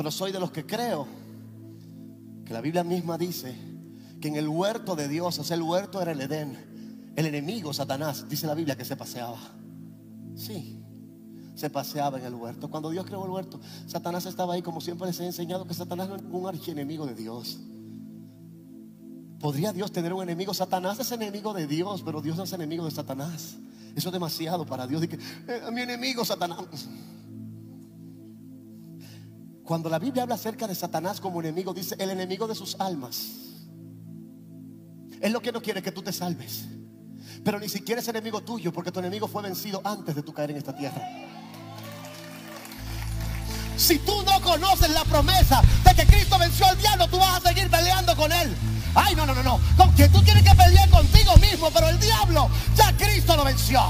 Pero soy de los que creo que la Biblia misma dice que en el huerto de Dios, o sea, el huerto era el Edén, el enemigo, Satanás, dice la Biblia que se paseaba. Sí, se paseaba en el huerto. Cuando Dios creó el huerto, Satanás estaba ahí, como siempre les he enseñado, que Satanás no es un archienemigo de Dios. ¿Podría Dios tener un enemigo? Satanás es enemigo de Dios, pero Dios no es enemigo de Satanás. Eso es demasiado para Dios. Eh, mi enemigo Satanás. Cuando la Biblia habla acerca de Satanás como enemigo, dice el enemigo de sus almas. Es lo que no quiere que tú te salves. Pero ni siquiera es enemigo tuyo, porque tu enemigo fue vencido antes de tú caer en esta tierra. Si tú no conoces la promesa de que Cristo venció al diablo, tú vas a seguir peleando con él. Ay, no, no, no, no. Con que tú tienes que pelear contigo mismo, pero el diablo ya Cristo lo venció.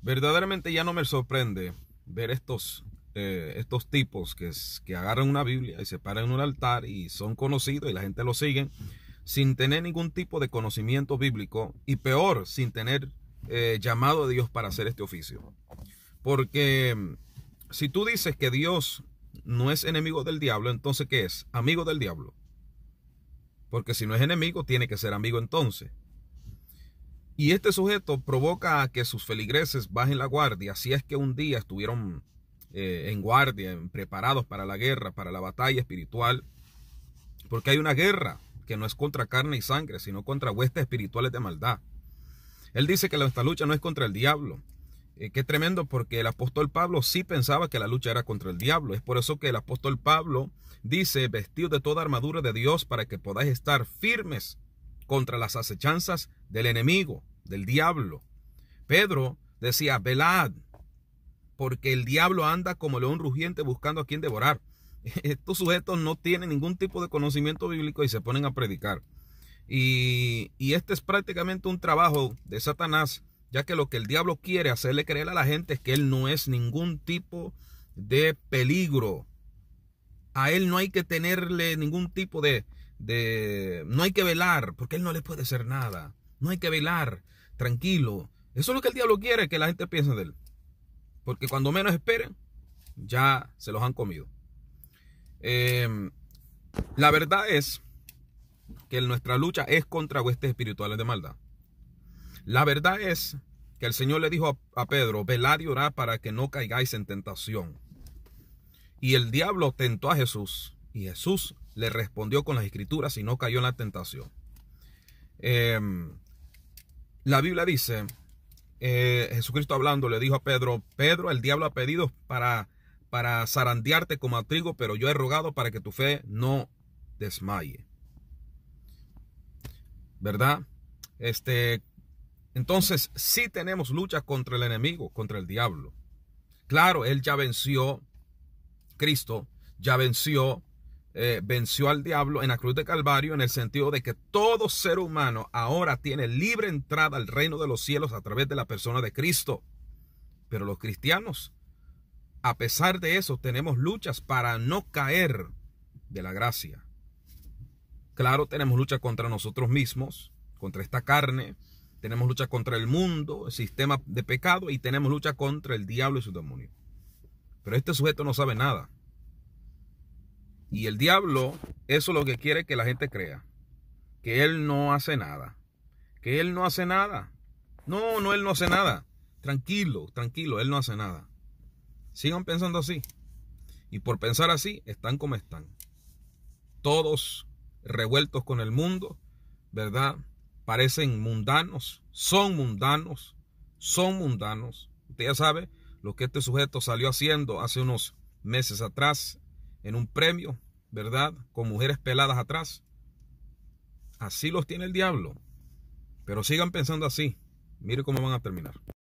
Verdaderamente ya no me sorprende ver estos, eh, estos tipos que, que agarran una Biblia y se paran en un altar y son conocidos y la gente lo sigue sin tener ningún tipo de conocimiento bíblico y peor, sin tener eh, llamado de Dios para hacer este oficio. Porque si tú dices que Dios no es enemigo del diablo, entonces ¿qué es? Amigo del diablo. Porque si no es enemigo, tiene que ser amigo entonces. Y este sujeto provoca a que sus feligreses bajen la guardia. Si es que un día estuvieron eh, en guardia, preparados para la guerra, para la batalla espiritual. Porque hay una guerra que no es contra carne y sangre, sino contra huestes espirituales de maldad. Él dice que nuestra lucha no es contra el diablo, eh, qué tremendo porque el apóstol Pablo sí pensaba que la lucha era contra el diablo. Es por eso que el apóstol Pablo dice, vestido de toda armadura de Dios para que podáis estar firmes contra las acechanzas del enemigo, del diablo. Pedro decía, velad, porque el diablo anda como león rugiente buscando a quien devorar. Estos sujetos no tienen ningún tipo de conocimiento bíblico y se ponen a predicar. Y, y este es prácticamente un trabajo de Satanás ya que lo que el diablo quiere hacerle creer a la gente es que él no es ningún tipo de peligro. A él no hay que tenerle ningún tipo de, de, no hay que velar, porque él no le puede hacer nada. No hay que velar, tranquilo. Eso es lo que el diablo quiere que la gente piense de él. Porque cuando menos esperen, ya se los han comido. Em, la verdad es que nuestra lucha es contra huestes espirituales de maldad. La verdad es que el Señor le dijo a, Pedro, velad y orad para que no caigáis en tentación. Y el diablo tentó a Jesús y Jesús le respondió con las escrituras y no cayó en la tentación. Em, la Biblia dice, eh, Jesucristo hablando le dijo a Pedro, Pedro, el diablo ha pedido para, para zarandearte como a trigo, pero yo he rogado para que tu fe no desmaye. ¿Verdad? Este, entonces, sí tenemos lucha contra el enemigo, contra el diablo. Claro, él ya venció, Cristo ya venció, eh, venció al diablo en la cruz de Calvario en el sentido de que todo ser humano ahora tiene libre entrada al reino de los cielos a través de la persona de Cristo. Pero los cristianos, a pesar de eso, tenemos luchas para no caer de la gracia. Claro, tenemos lucha contra nosotros mismos, contra esta carne, tenemos lucha contra el mundo, el sistema de pecado y tenemos lucha contra el diablo y su demonio. Pero este sujeto no sabe nada. Y el diablo, eso es lo que quiere que la gente crea. Que él no hace nada. Que él no hace nada. No, no, él no hace nada. Tranquilo, tranquilo, él no hace nada. Sigan pensando así. Y por pensar así, están como están. Todos revueltos con el mundo, ¿verdad? parecen mundanos, son mundanos, son mundanos. Usted ya sabe lo que este sujeto salió haciendo hace unos meses atrás en un premio, ¿verdad? Con mujeres peladas atrás. Así los tiene el diablo. Pero sigan pensando así. Mire cómo van a terminar.